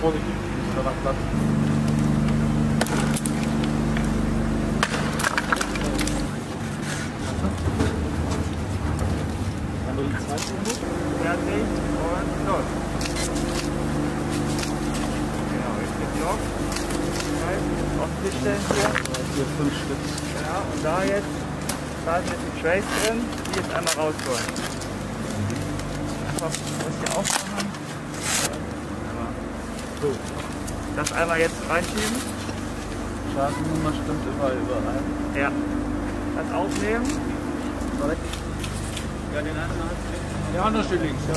vorsichtig, das ist ja nach Platz. Fertig und los. Genau, jetzt den Block. Auf den Tisch stellen hier. Hier fünf Stück. Genau, und da jetzt, da ist jetzt die Trace drin, die jetzt einmal rausholen. Einfach das hier aufmachen. So. Das einmal jetzt reinschieben. Straßennummer stimmt überall überall. Ja. Das aufnehmen. Ja, den anderen hat Der andere steht links, ja.